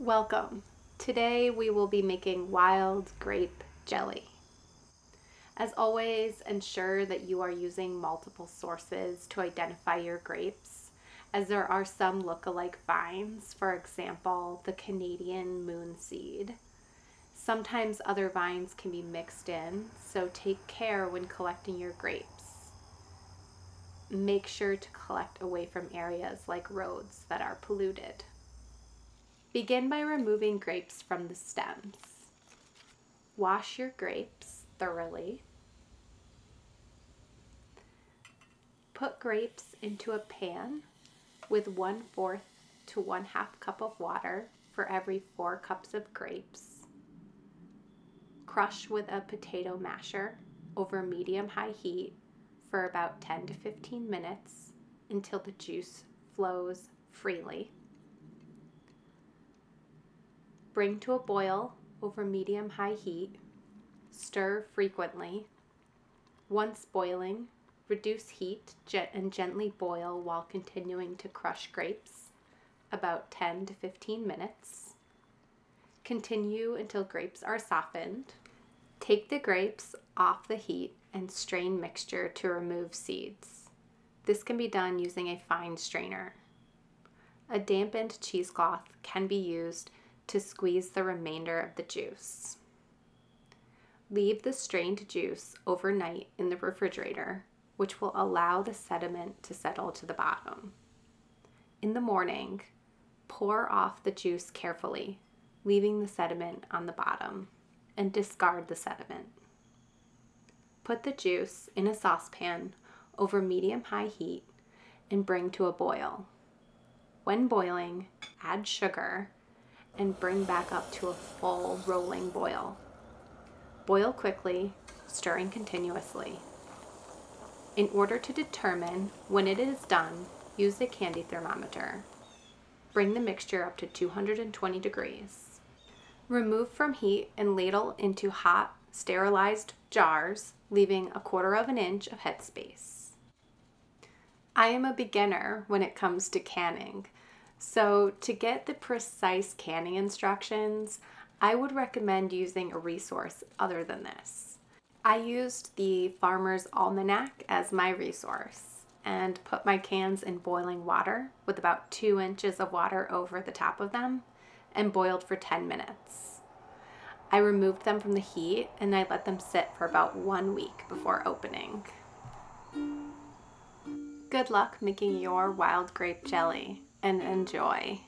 Welcome. Today we will be making wild grape jelly. As always, ensure that you are using multiple sources to identify your grapes, as there are some look-alike vines, for example, the Canadian moonseed. Sometimes other vines can be mixed in, so take care when collecting your grapes. Make sure to collect away from areas like roads that are polluted. Begin by removing grapes from the stems. Wash your grapes thoroughly. Put grapes into a pan with one fourth to one half cup of water for every four cups of grapes. Crush with a potato masher over medium high heat for about 10 to 15 minutes until the juice flows freely. Bring to a boil over medium high heat. Stir frequently. Once boiling, reduce heat and gently boil while continuing to crush grapes, about 10 to 15 minutes. Continue until grapes are softened. Take the grapes off the heat and strain mixture to remove seeds. This can be done using a fine strainer. A dampened cheesecloth can be used to squeeze the remainder of the juice. Leave the strained juice overnight in the refrigerator, which will allow the sediment to settle to the bottom. In the morning, pour off the juice carefully, leaving the sediment on the bottom, and discard the sediment. Put the juice in a saucepan over medium high heat and bring to a boil. When boiling, add sugar and bring back up to a full rolling boil. Boil quickly, stirring continuously. In order to determine when it is done, use the candy thermometer. Bring the mixture up to 220 degrees. Remove from heat and ladle into hot, sterilized jars, leaving a quarter of an inch of headspace. I am a beginner when it comes to canning, so to get the precise canning instructions, I would recommend using a resource other than this. I used the Farmer's Almanac as my resource and put my cans in boiling water with about two inches of water over the top of them and boiled for 10 minutes. I removed them from the heat and I let them sit for about one week before opening. Good luck making your wild grape jelly and enjoy.